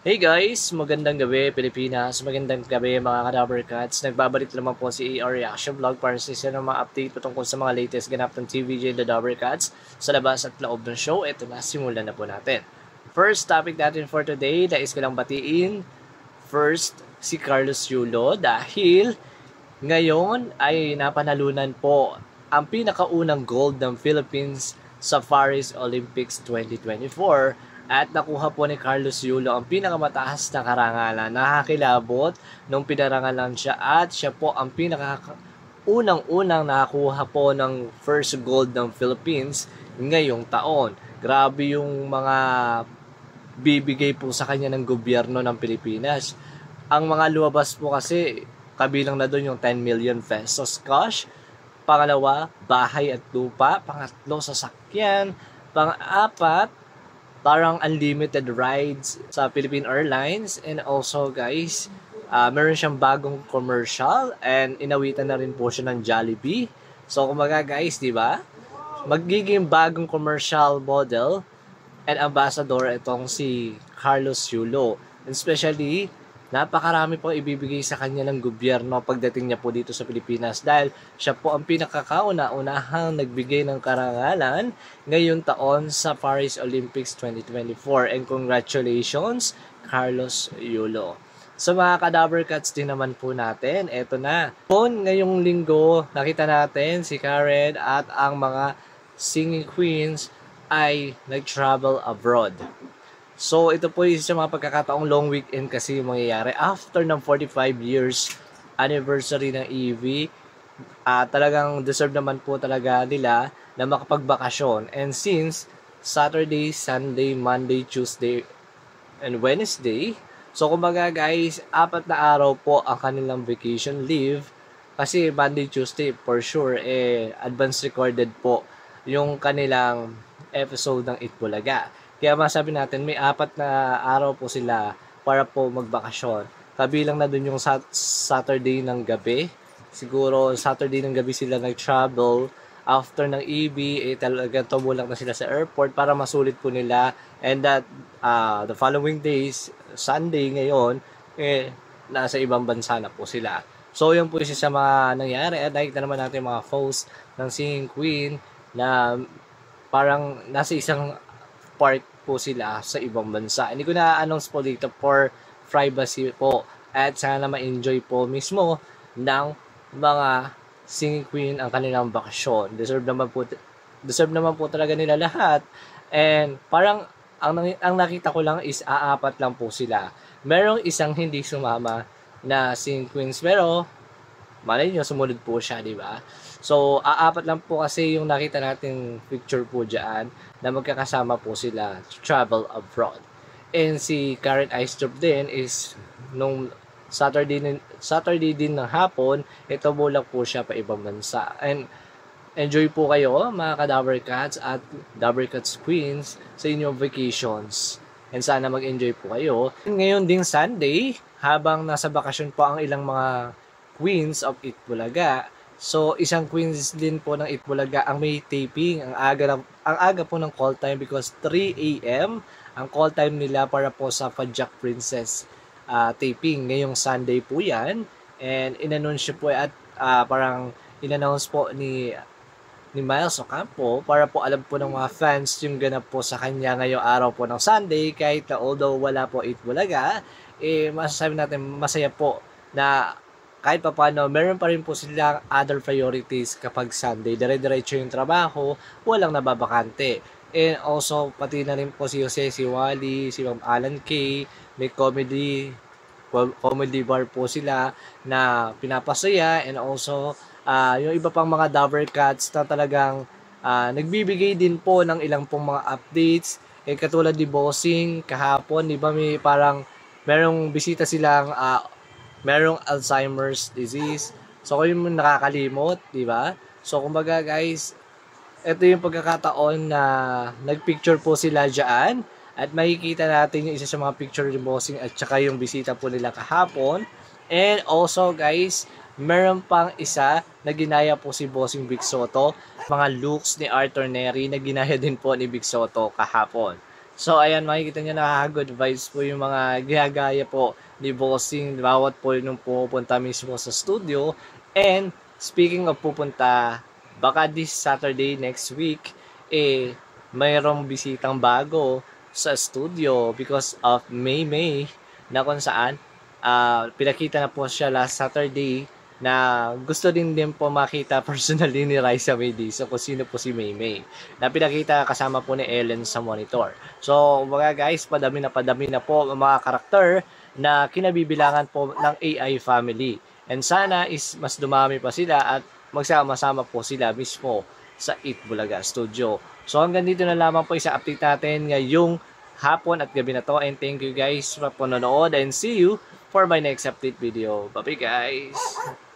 Hey guys, magandang gabi Pilipinas, magandang gabi mga Cadaver Cats. Nagbabalik naman po si AR Reaction Vlog para sa isa ng mga update patungkol sa mga latest ganap ng TVJ The Cadaver Cats sa labas at loob ng show. Ito na, simulan na po natin. First topic natin for today, nais ko lang batiin. First, si Carlos Yulo dahil ngayon ay napanalunan po ang pinakaunang gold ng Philippines sa Paris Olympics 2024 at nakuha po ni Carlos Yulo ang pinakamataas na karangalan. Nakakilabot nung pinarangalan siya at siya po ang pinaka unang-unang nakakuha po ng first gold ng Philippines ngayong taon. Grabe yung mga bibigay po sa kanya ng gobyerno ng Pilipinas. Ang mga lumabas po kasi kabilang na doon yung 10 million pesos cash. Pangalawa, bahay at lupa. Pangatlo, sasakyan. Pang-apat, parang unlimited rides sa Philippine Airlines. And also guys uh, meron siyang bagong commercial and inawitan na rin po siya ng Jollibee. So kumaga guys di ba? Magiging bagong commercial model and ambassador itong si Carlos Yulo. And especially napakarami pong ibibigay sa kanya ng gobyerno pagdating niya po dito sa Pilipinas dahil siya po ang pinakakauna-unahang nagbigay ng karangalan ngayong taon sa Paris Olympics 2024. And congratulations, Carlos Yulo. Sa mga cadaver cuts din naman po natin, eto na. Po, ngayong linggo, nakita natin si Karen at ang mga singing queens ay nag-travel abroad. So, ito po yung sa mga pagkakataong long weekend kasi yung mangyayari. After ng 45 years anniversary ng EV, uh, talagang deserve naman po talaga nila na makapagbakasyon. And since Saturday, Sunday, Monday, Tuesday, and Wednesday, so kumbaga guys, apat na araw po ang kanilang vacation leave kasi Monday, Tuesday, for sure, eh, advance recorded po yung kanilang episode ng Itbulaga. Kaya masabi natin, may apat na araw po sila para po magbakasyon. Kabilang na dun yung Saturday ng gabi. Siguro Saturday ng gabi sila nag-travel. After ng EB, eh, talagang tumulak na sila sa airport para masulit po nila. And that, uh, the following days, Sunday ngayon, eh, nasa ibang bansa na po sila. So, yun po isa sa mga nangyari. At nakita naman natin mga posts ng Singing Queen na parang nasa isang park po sila sa ibang bansa. Hindi ko na-announce po dito for privacy po at sana ma-enjoy po mismo ng mga singing queen ang kanilang bakasyon. Deserve naman po deserve naman po talaga nila lahat. And parang ang, ang nakita ko lang is aapat lang po sila. Merong isang hindi sumama na singing queens pero malay nyo, sumunod po siya, di ba? So, aapat lang po kasi yung nakita nating picture po dyan na magkakasama po sila travel abroad. And si Karen Eistrup din is nung Saturday, Saturday din ng hapon, ito bulak po siya pa ibang bansa. And enjoy po kayo mga ka-Dabber Cats at Dabber Cats Queens sa inyong vacations. And sana mag-enjoy po kayo. Ngayon ding Sunday, habang nasa bakasyon po ang ilang mga Queens of Itbulaga. So, isang Queens din po ng Itbulaga ang may taping. Ang aga, ng, ang aga po ng call time because 3 a.m. ang call time nila para po sa Pajak Princess uh, taping. Ngayong Sunday po yan. And inanunsyo po at uh, parang inannounce po ni ni Miles Ocampo para po alam po ng mga fans yung ganap po sa kanya ngayong araw po ng Sunday kahit na although wala po Itbulaga eh masasabi natin masaya po na kahit pa paano, meron pa rin po silang other priorities kapag Sunday. Dire-diretso yung trabaho, walang nababakante. And also, pati na rin po si Jose, si Wally, si Ma'am Alan K, may comedy, comedy bar po sila na pinapasaya and also uh, yung iba pang mga Dover Cats na talagang uh, nagbibigay din po ng ilang pong mga updates. Eh, katulad ni Bossing kahapon, di ba may parang merong bisita silang uh, merong Alzheimer's disease. So, kung yung nakakalimot, di ba? So, kumbaga guys, ito yung pagkakataon na nagpicture po sila dyan at makikita natin yung isa sa mga picture ni Bossing at saka yung bisita po nila kahapon. And also guys, meron pang isa na ginaya po si Bossing Big Soto. Mga looks ni Arthur Neri na ginaya din po ni Big Soto kahapon. So, ayan, makikita nyo nakaka-good vibes po yung mga gihagaya po ni Bossing bawat po nung pupunta mismo sa studio. And, speaking of pupunta, baka this Saturday next week, eh, mayroong bisitang bago sa studio because of May May na kung saan uh, pinakita na po siya last Saturday na gusto din din po makita personally ni Raisa May So kung sino po si May May na pinakita kasama po ni Ellen sa monitor. So mga guys, padami na padami na po mga karakter na kinabibilangan po ng AI family. And sana is mas dumami pa sila at magsama-sama po sila mismo sa It Bulaga Studio. So hanggang dito na lamang po isa update natin ngayong hapon at gabi na to. And thank you guys for panonood and see you for my next update video. Bye-bye guys!